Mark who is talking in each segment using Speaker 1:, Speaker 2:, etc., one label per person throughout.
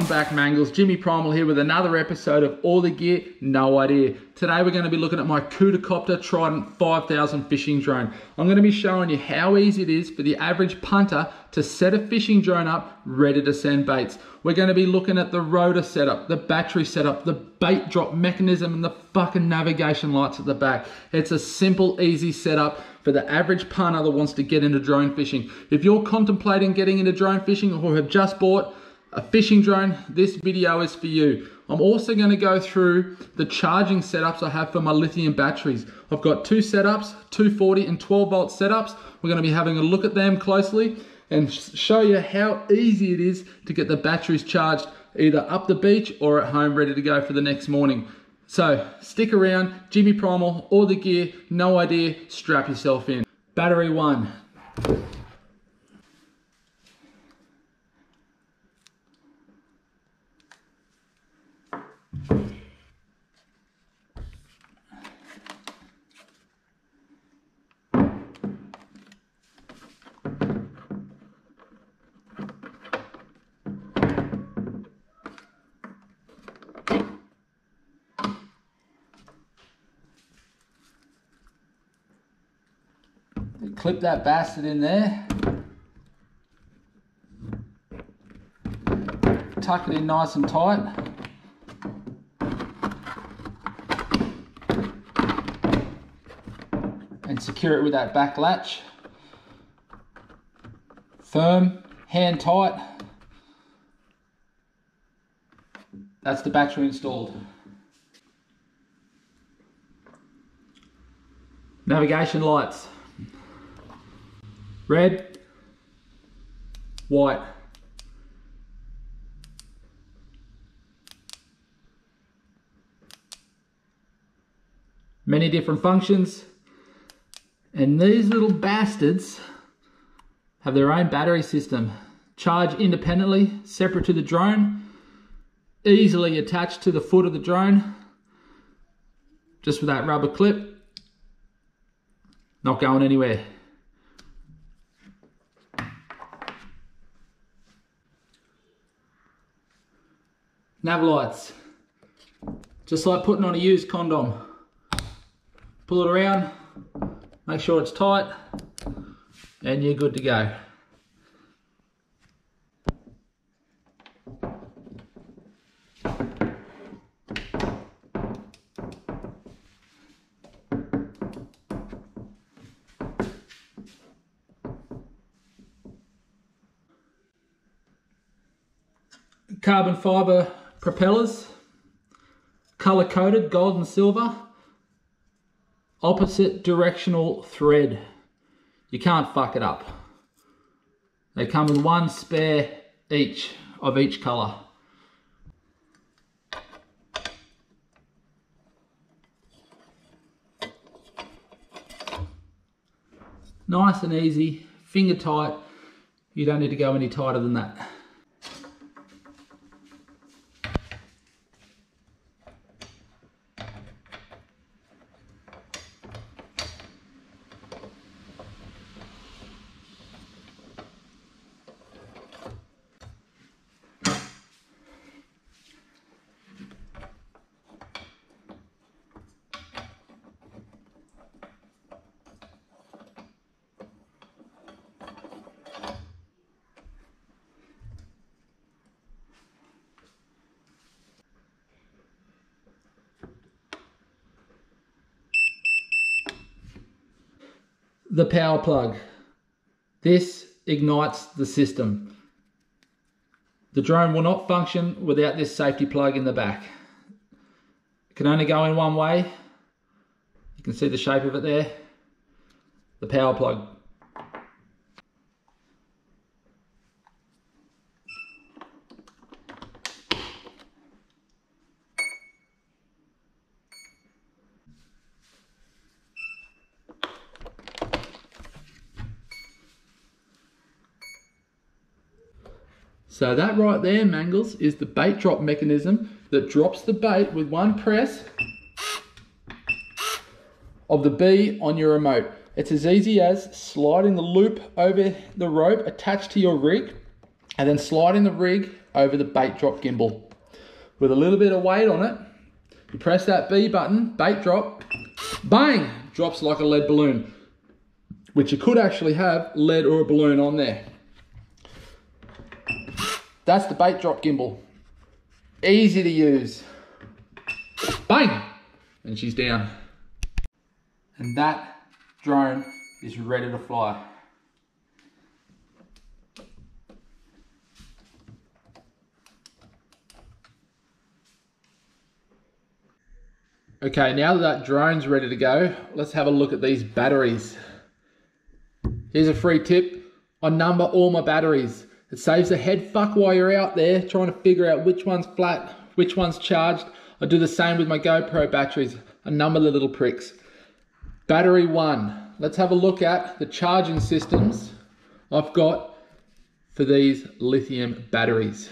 Speaker 1: back, Mangles. Jimmy Prymal here with another episode of All the Gear, No Idea. Today we're going to be looking at my Cuta-Copter Trident 5000 fishing drone. I'm going to be showing you how easy it is for the average punter to set a fishing drone up ready to send baits. We're going to be looking at the rotor setup, the battery setup, the bait drop mechanism, and the fucking navigation lights at the back. It's a simple, easy setup for the average punter that wants to get into drone fishing. If you're contemplating getting into drone fishing or have just bought a fishing drone, this video is for you. I'm also going to go through the charging setups I have for my lithium batteries. I've got two setups, 240 and 12 volt setups. We're going to be having a look at them closely and show you how easy it is to get the batteries charged either up the beach or at home ready to go for the next morning. So stick around, Jimmy Prymal, all the gear, no idea, strap yourself in. Battery one. Clip that bastard in there. Tuck it in nice and tight. And secure it with that back latch. Firm, hand tight. That's the battery installed. Navigation lights. Red, white. Many different functions. And these little bastards have their own battery system. Charge independently, separate to the drone, easily attached to the foot of the drone, just with that rubber clip, not going anywhere. Nav lights. Just like putting on a used condom. Pull it around, make sure it's tight, and you're good to go. Carbon fibre propellers, color coded gold and silver, opposite directional thread. You can't fuck it up. They come with one spare each of each color. Nice and easy, finger tight. You don't need to go any tighter than that. The power plug. This ignites the system. The drone will not function without this safety plug in the back. It can only go in one way. You can see the shape of it there. The power plug. So that right there, Mangles, is the bait drop mechanism that drops the bait with one press of the B on your remote. It's as easy as sliding the loop over the rope attached to your rig and then sliding the rig over the bait drop gimbal. With a little bit of weight on it, you press that B button, bait drop, bang, drops like a lead balloon, which you could actually have lead or a balloon on there. That's the bait drop gimbal. Easy to use. Bang! And she's down. And that drone is ready to fly. Okay, now that that drone's ready to go, let's have a look at these batteries. Here's a free tip. I number all my batteries. It saves a head fuck while you're out there trying to figure out which one's flat, which one's charged. I do the same with my GoPro batteries. I number the little pricks. Battery one. Let's have a look at the charging systems I've got for these lithium batteries.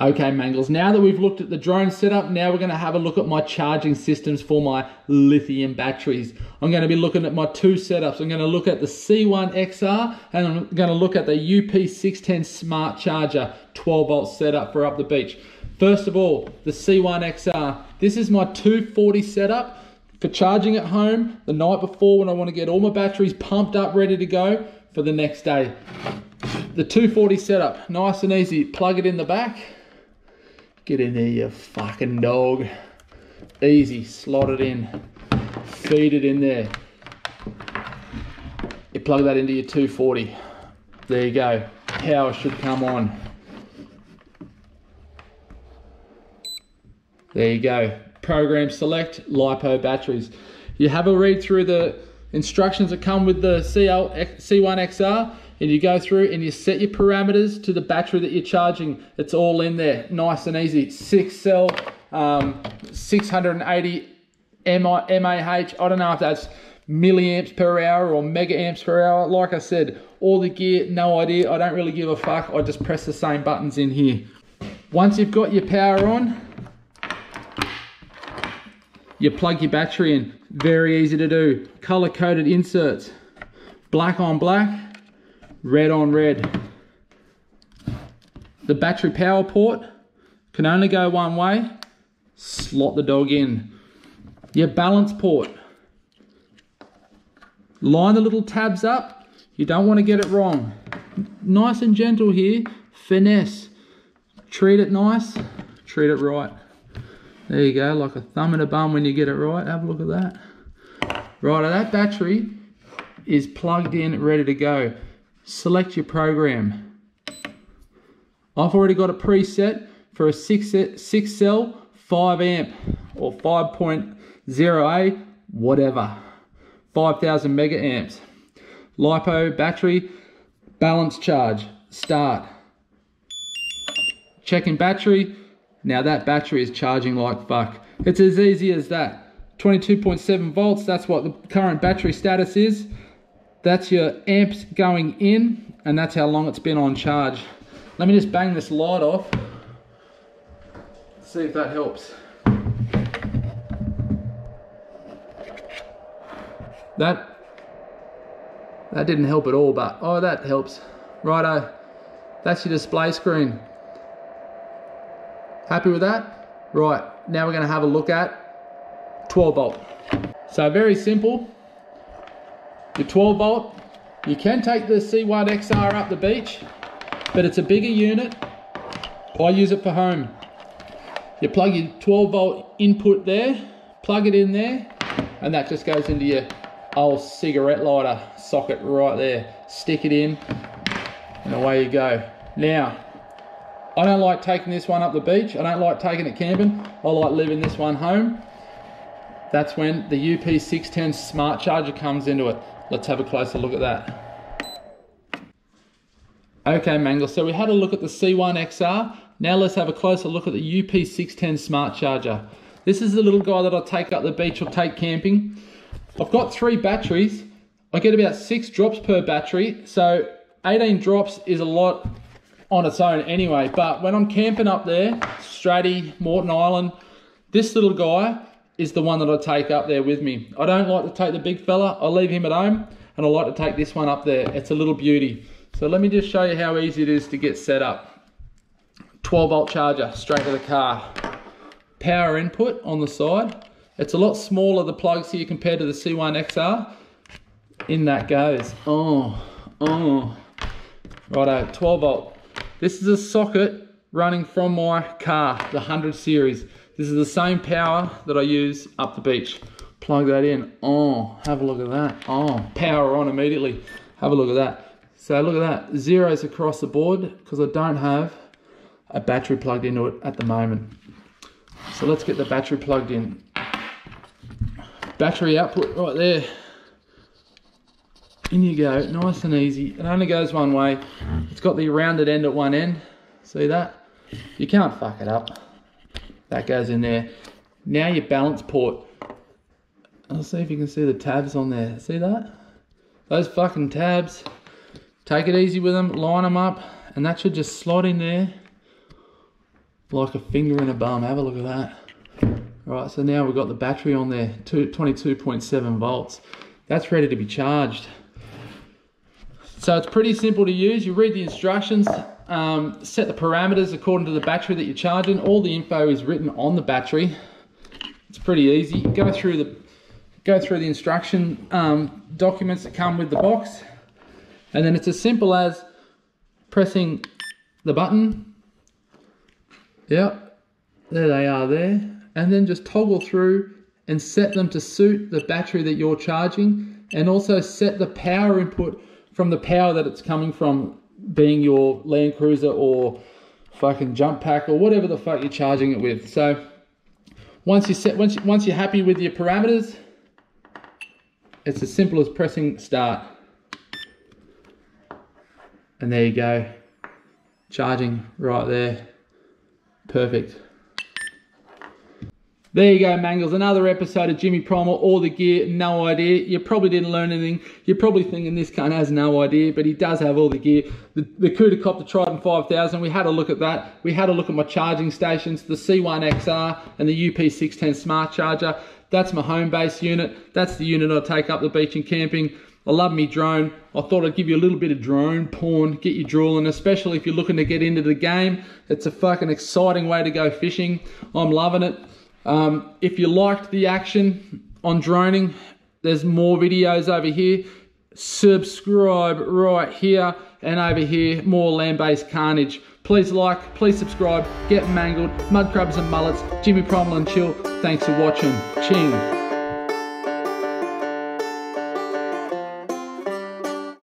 Speaker 1: Okay, Mangles, now that we've looked at the drone setup, now we're gonna have a look at my charging systems for my lithium batteries. I'm gonna be looking at my two setups. I'm gonna look at the C1 XR and I'm gonna look at the UP610 Smart Charger 12 volt setup for up the beach. First of all, the C1 XR. This is my 240 setup for charging at home the night before when I wanna get all my batteries pumped up, ready to go for the next day. The 240 setup, nice and easy. Plug it in the back Get in there, you fucking dog. Easy, slot it in. Feed it in there. You plug that into your 240. There you go. Power should come on. There you go. Program select LiPo batteries. You have a read through the instructions that come with the CL, C1XR and you go through and you set your parameters to the battery that you're charging. It's all in there, nice and easy. Six cell, um, 680 MAH. I don't know if that's milliamps per hour or mega amps per hour. Like I said, all the gear, no idea. I don't really give a fuck. I just press the same buttons in here. Once you've got your power on, you plug your battery in. Very easy to do. Color coded inserts. Black on black red on red. The battery power port can only go one way. Slot the dog in. Your balance port. Line the little tabs up. You don't want to get it wrong. Nice and gentle here. Finesse. Treat it nice. Treat it right. There you go, like a thumb and a bum when you get it right. Have a look at that. Right, that battery is plugged in, ready to go select your program. I've already got a preset for a 6, six cell 5 amp or 5.0A whatever. 5000 mega amps lipo battery balance charge start. Checking battery. Now that battery is charging like fuck. It's as easy as that. 22.7 volts that's what the current battery status is that's your amps going in, and that's how long it's been on charge. Let me just bang this light off. See if that helps. That that didn't help at all, but oh, that helps. Righto, that's your display screen. Happy with that? Right, now we're gonna have a look at 12 volt. So very simple, your 12 volt, you can take the C1 XR up the beach, but it's a bigger unit. I use it for home. You plug your 12 volt input there, plug it in there, and that just goes into your old cigarette lighter socket right there. Stick it in, and away you go. Now, I don't like taking this one up the beach. I don't like taking it camping. I like leaving this one home. That's when the UP610 smart charger comes into it. Let's have a closer look at that. Okay, Mangle, so we had a look at the C1 XR. Now let's have a closer look at the UP610 Smart Charger. This is the little guy that I take up the beach or take camping. I've got three batteries. I get about six drops per battery, so 18 drops is a lot on its own anyway. But when I'm camping up there, Straddie, Moreton Island, this little guy is the one that I take up there with me. I don't like to take the big fella. I leave him at home and I like to take this one up there. It's a little beauty. So let me just show you how easy it is to get set up. 12 volt charger straight to the car. Power input on the side. It's a lot smaller, the plugs here, compared to the C1XR. In that goes. Oh, oh. Righto, 12 volt. This is a socket running from my car, the 100 series. This is the same power that I use up the beach. Plug that in. Oh, have a look at that. Oh, power on immediately. Have a look at that. So look at that. Zeros across the board because I don't have a battery plugged into it at the moment. So let's get the battery plugged in. Battery output right there. In you go, nice and easy. It only goes one way. It's got the rounded end at one end. See that? You can't fuck it up. That goes in there. Now your balance port. I'll see if you can see the tabs on there. See that? Those fucking tabs. Take it easy with them, line them up, and that should just slot in there like a finger in a bum. Have a look at that. All right, so now we've got the battery on there, 22.7 volts. That's ready to be charged. So it's pretty simple to use. You read the instructions, um, set the parameters according to the battery that you're charging. All the info is written on the battery. It's pretty easy. Go through the go through the instruction um, documents that come with the box, and then it's as simple as pressing the button. Yep, there they are there, and then just toggle through and set them to suit the battery that you're charging, and also set the power input from the power that it's coming from, being your Land Cruiser or fucking jump pack or whatever the fuck you're charging it with. So once you set, once once you're happy with your parameters, it's as simple as pressing start. And there you go. Charging right there. Perfect. There you go, Mangles. Another episode of Jimmy Prymal, all the gear, no idea. You probably didn't learn anything. You're probably thinking this cunt has no idea, but he does have all the gear. The, the Copter Trident 5000, we had a look at that. We had a look at my charging stations, the C1XR and the UP610 Smart Charger. That's my home base unit. That's the unit I take up the beach and camping. I love me drone. I thought I'd give you a little bit of drone porn, get you drooling, especially if you're looking to get into the game. It's a fucking exciting way to go fishing. I'm loving it. Um, if you liked the action on droning, there's more videos over here. Subscribe right here and over here, more land-based carnage. Please like, please subscribe, get mangled, mud crabs and mullets, Jimmy Prymal and Chill. Thanks for watching. Ching.